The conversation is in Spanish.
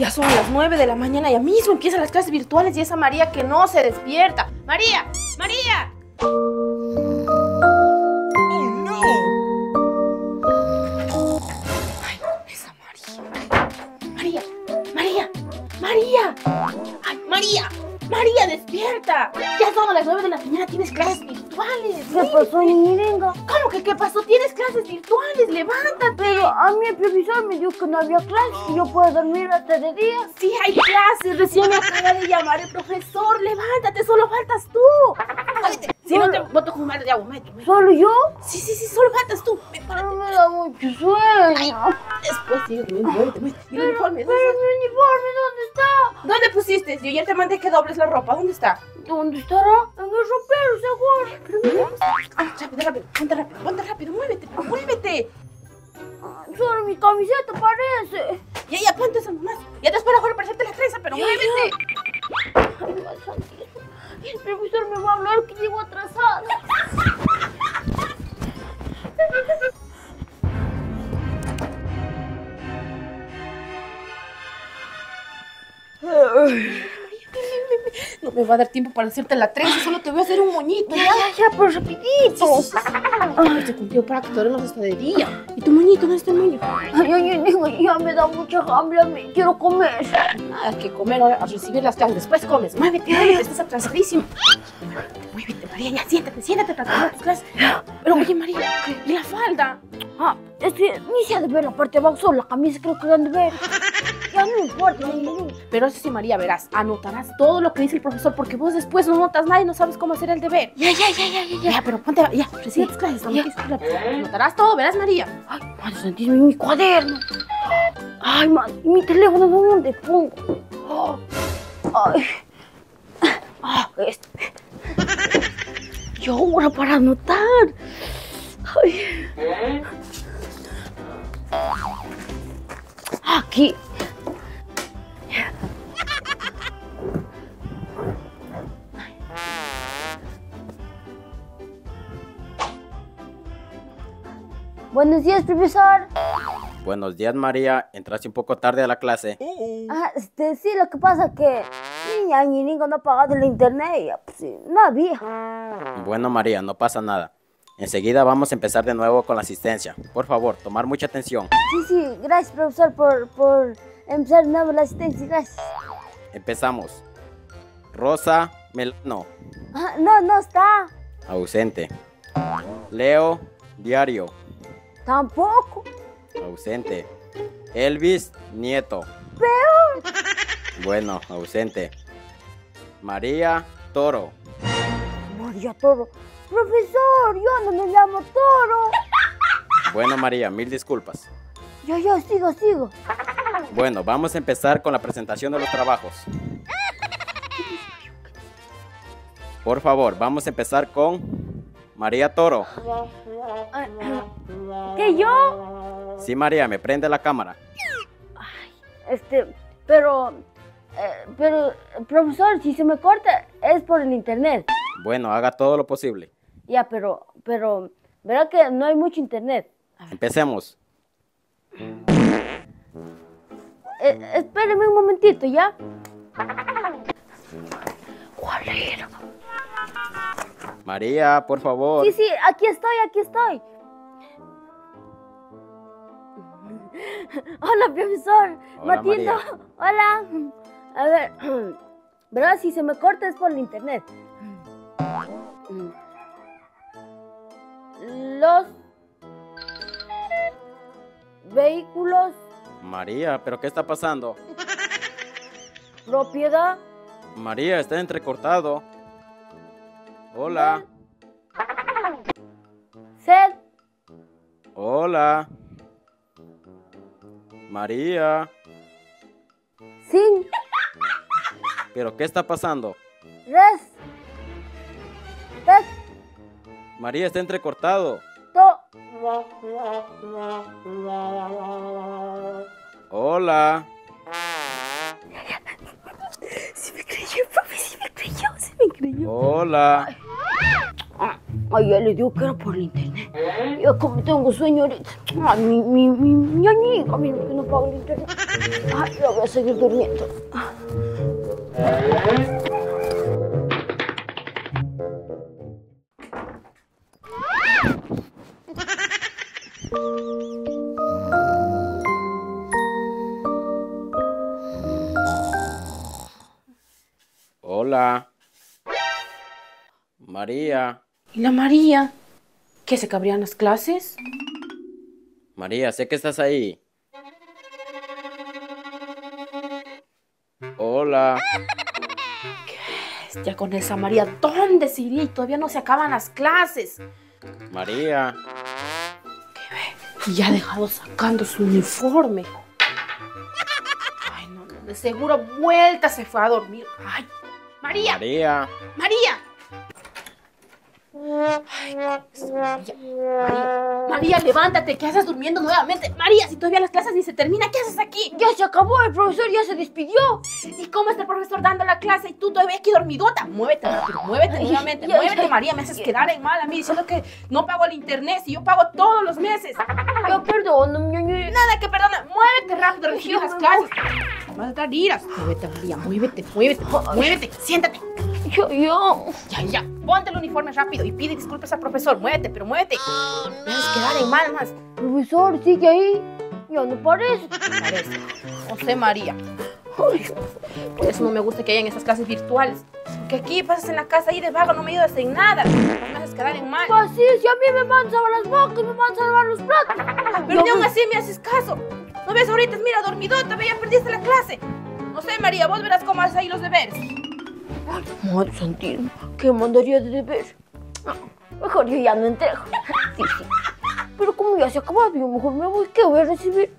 Ya son las 9 de la mañana, ya mismo empiezan las clases virtuales y esa María que no se despierta. ¡María! ¡María! Virtuales. ¿Qué pasó, niñiringa? ¿Cómo que qué pasó? Tienes clases virtuales, levántate. Pero a mí el profesor me dijo que no había clases, que yo puedo dormir hasta de día. Sí, hay clases, recién me acaba de llamar el profesor. Levántate, solo faltas tú. Muévete. Si no te boto con de agua. ¿Solo yo? Sí, sí, sí, solo faltas tú. Ven. Pero me da mucho sueño. Después sí, Pero, uniforme, pero ¿dónde mi uniforme, ¿dónde está? ¿Dónde pusiste? Yo ya te mandé que dobles la ropa. ¿Dónde está? ¿Dónde estará? En el ropero, seguro. Ah, rápido, rápido. Ponte rápido, ponte rápido. Muévete, pero muévete. Ah, Solo mi camiseta parece. Ya, ya, ponte eso nomás. Ya te espero afuera para hacerte la trenza, pero Ya, muévete. Ay, Dios santísimo. El profesor me va a hablar que llego atrasada. No me va a dar tiempo para hacerte la trenza, solo te voy a hacer un moñito. Ya, ya, ya, pero rapidito. Ay, estoy contigo para que te duermas hasta de día. ¿Y tu moñito? ¿Dónde está moño? Ay, ay, ay, ya me da mucha hambre a mí. Quiero comer. Nada que comer a recibir las clases. Después comes. Muévete, muévete, estás atrasadísimo. Muévete, María, ya siéntate, siéntate para tomar tus clases. Pero oye, María, ¿y la falda? Ah, es que ni se ha de ver la parte de abajo, solo la camisa creo que la han de ver. Importa. Pero eso sí, María, verás, anotarás todo lo que dice el profesor porque vos después no notas nada y no sabes cómo hacer el deber. Ya, ya, ya, ya, ya, ya. Pero ponte, ya, recibe tus clases, Anotarás todo, verás, María. Ay, madre santísima, y mi cuaderno. Ay, madre, y mi teléfono, ¿dónde pongo? Ay. Ah, este. Y ahora para anotar. Ay. Aquí. Buenos días, profesor. Buenos días, María. Entraste un poco tarde a la clase. Ah, este, sí, lo que pasa es que niña ni niño no ha pagado el internet y pues, sí, no había. Bueno, María, no pasa nada. Enseguida vamos a empezar de nuevo con la asistencia. Por favor, tomar mucha atención. Sí, sí, gracias, profesor, por, por empezar de nuevo la asistencia, gracias. Empezamos. Rosa Melano, Ah, no, no está. ausente. Leo Diario, Tampoco. ausente. Elvis Nieto. Bueno, ausente. María Toro, María Toro. Profesor, yo no me llamo Toro. bueno, María, mil disculpas. Ya, ya, sigo, sigo. Bueno, vamos a empezar con la presentación de los trabajos. Por favor, vamos a empezar con María Toro. ¿Que yo? Sí, María, me prende la cámara. Este, pero, eh, pero, profesor, si se me corta es por el internet. Bueno, haga todo lo posible. Ya, pero, pero, ¿verdad que no hay mucho internet? Empecemos. Eh, espéreme un momentito, ¿ya? ¿Cuál era? María, por favor. Sí, sí, aquí estoy, aquí estoy. Hola, profesor. Hola. María. Hola. A ver, ¿verdad? Si se me corta es por el internet. Los vehículos, María, ¿pero qué está pasando? propiedad María, está entrecortado. Hola. sed, Hola. María, sin, ¿pero qué está pasando? res, tes, María, está entrecortado. to, Hola. Hola. Ay, ya le digo que era por el internet. Yo como tengo sueño ahorita. Ay, mi, mi, mi ñañito. amiga, mira que no pago el internet. Ay, ya voy a seguir durmiendo. Hola. María. ¿Y la María? ¿Qué se cabrían las clases? María, sé que estás ahí. Hola. Ya con esa María, ¿dónde se iría? Y todavía no se acaban las clases. María. Y ya ha dejado sacando su uniforme. Ay, no, no, de seguro vuelta se fue a dormir. Ay, María, María. María. Ay, María, María, María, levántate, ¿qué haces durmiendo nuevamente? María, si todavía las clases ni se terminan, ¿qué haces aquí? Ya se acabó, el profesor ya se despidió. ¿Y cómo está el profesor dando la clase y tú todavía aquí dormidota? Muévete, muévete nuevamente, muévete. María, me haces quedar en mal a mí diciendo que no pago el internet si yo pago todos los meses. Ya perdón, ñañe. Nada que perdona, muévete rápido, recibe Yo las clases. Vas a dar iras. Muévete, María, muévete, muévete, muévete, siéntate. Yo, yo. Ya, ya, ponte el uniforme rápido y pide disculpas al profesor. Muévete, pero muévete. Me haces quedar en mal más. Profesor, sigue ahí. Ya no parece. Parece. José María. Ay, por eso no me gusta que hayan esas clases virtuales. Que aquí pasas en la casa ahí de vago, no me ayudas en nada. Me haces quedar en mal. Pues sí, si a mí me mandan a lavar las bocas, me mandan a lavar los platos. Pero ni aún así me haces caso. ¿No ves ahorita? Mira, dormidota, ve, ya perdiste la clase. No sé, María, vos verás cómo haces ahí los deberes. Madre Santísima, ¿qué mandaría de deber? Mejor yo ya no entrego. Sí. Pero como ya se ha acabado, yo mejor me voy. ¿Qué voy a recibir?